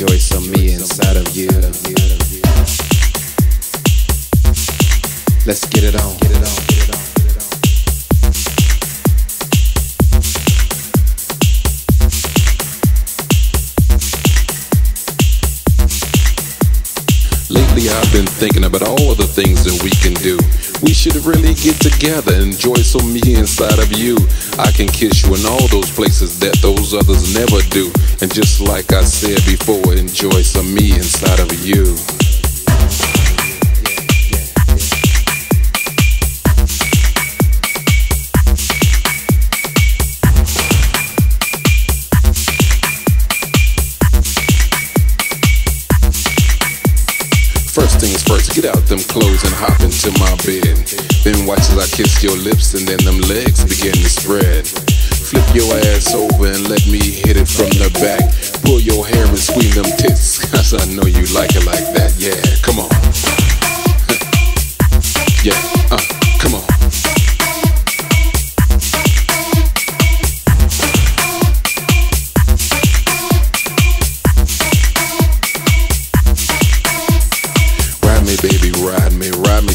inside of you. Let's. Get it on. Get it on. Lately I've been thinking about all of the things that we can do. We should really get together, enjoy some me inside of you. I can kiss you in all those places that those others never do. And just like I said before, enjoy some me inside of you. First things first, get out them clothes and hop into my bed. Then watch as I kiss your lips and then them legs begin to spread. Flip your ass over and let me hit it from the back. Pull your hair and squeeze them tits, cause I know you like it like that.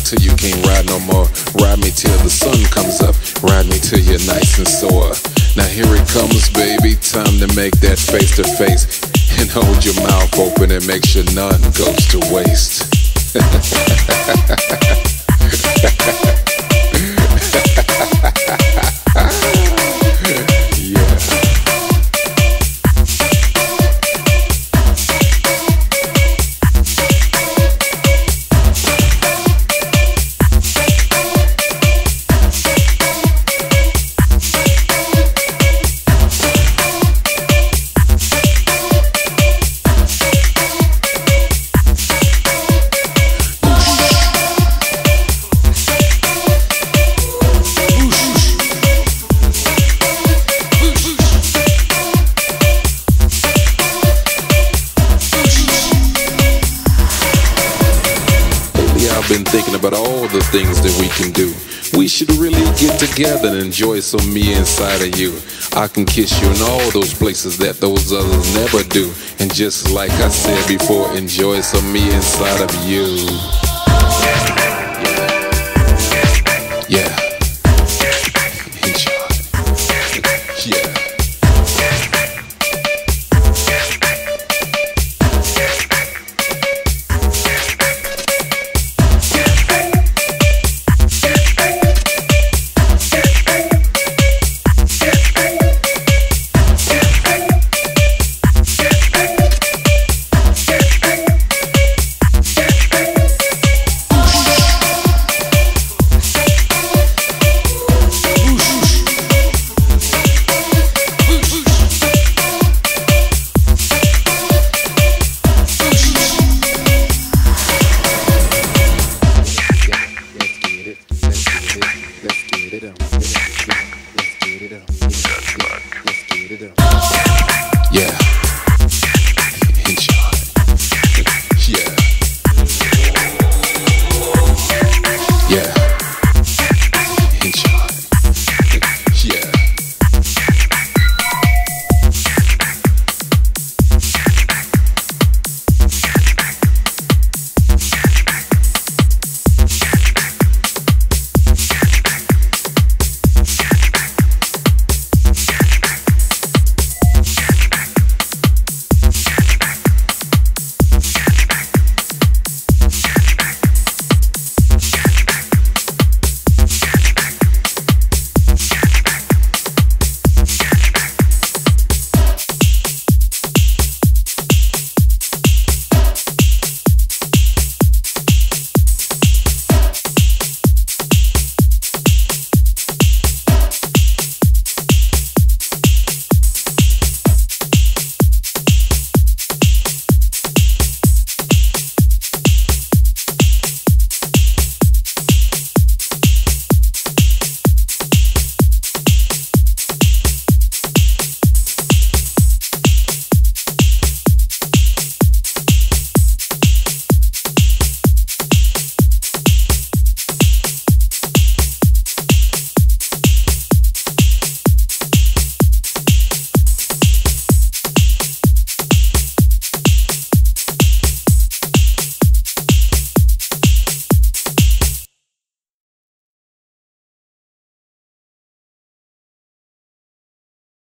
Till you can't ride no more. Ride me till the sun comes up. Ride me till you're nice and sore. Now here it comes, baby. Time to make that face to face. And hold your mouth open and make sure none goes to waste. I've been thinking about all the things that we can do. We should really get together and enjoy some me inside of you. I can kiss you in all those places that those others never do. And just like I said before, enjoy some me inside of you. Yeah. Yeah.